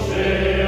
se